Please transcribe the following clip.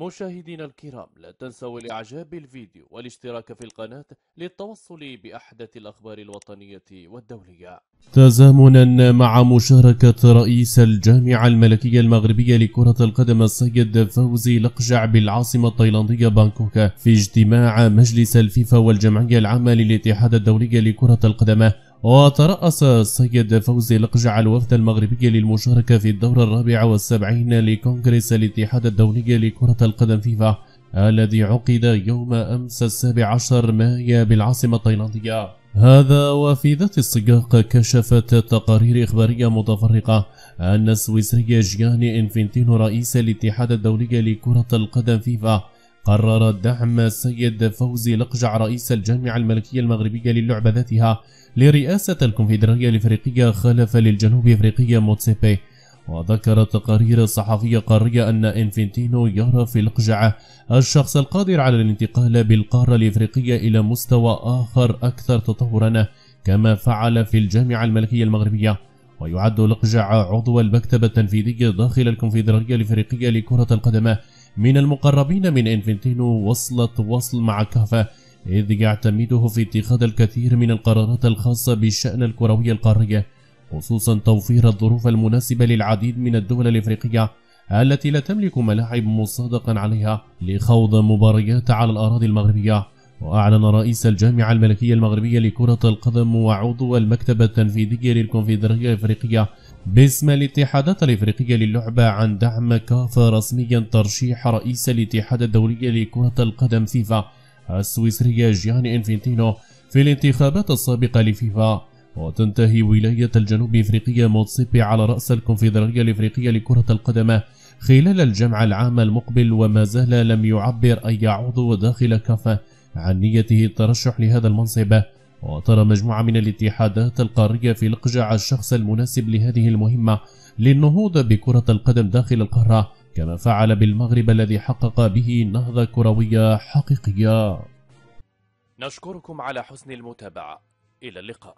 مشاهدينا الكرام لا تنسوا الاعجاب بالفيديو والاشتراك في القناة للتوصل بأحدث الأخبار الوطنية والدولية. تزامنا مع مشاركة رئيس الجامعة الملكية المغربية لكرة القدم السيد فوزي لقجع بالعاصمة التايلاندية بانكوك في اجتماع مجلس الفيفا والجمعية العامة للاتحاد الدولي لكرة القدم. وترأس السيد فوزي لقجع الوفد المغربي للمشاركة في الدورة الرابعة والسبعين لكونغرس الاتحاد الدولي لكرة القدم فيفا الذي عقد يوم أمس السابع عشر مايو بالعاصمة التايلاندية. هذا وفي ذات السياق كشفت تقارير إخبارية متفرقة أن السويسري جياني إنفنتينو رئيس الاتحاد الدولي لكرة القدم فيفا قرر دعم السيد فوزي لقجع رئيس الجامعة الملكية المغربية للعبة ذاتها لرئاسة الكونفدرالية الإفريقية خلف للجنوب إفريقية موتسيبي. وذكرت تقارير صحفية قارية أن إنفنتينو يرى في القجعة الشخص القادر على الانتقال بالقارة الإفريقية إلى مستوى آخر أكثر تطورا كما فعل في الجامعة الملكية المغربية. ويعد القجع عضو المكتب التنفيذي داخل الكونفدرالية الإفريقية لكرة القدم من المقربين من إنفنتينو وصلت وصل مع كافة إذ يعتمده في اتخاذ الكثير من القرارات الخاصة بالشأن الكروي القاري خصوصا توفير الظروف المناسبة للعديد من الدول الإفريقية التي لا تملك ملاعب مصادقا عليها لخوض مباريات على الأراضي المغربية. وأعلن رئيس الجامعة الملكية المغربية لكرة القدم وعضو المكتب التنفيذي للكونفدرالية الإفريقية باسم الاتحادات الإفريقية للعبة عن دعم كافة رسميا ترشيح رئيس الاتحاد الدولي لكرة القدم فيفا السويسرية جياني إنفنتينو في الانتخابات السابقة لفيفا. وتنتهي ولاية الجنوب إفريقية موتسيبي على رأس الكونفدرالية الإفريقية لكرة القدم خلال الجمع العام المقبل وما زال لم يعبر أي عضو داخل كافة عن نيته الترشح لهذا المنصب. وترى مجموعة من الاتحادات القارية في القجع الشخص المناسب لهذه المهمة للنهوض بكرة القدم داخل القارة كما فعل بالمغرب الذي حقق به نهضة كروية حقيقية. نشكركم على حسن المتابعة. إلى اللقاء.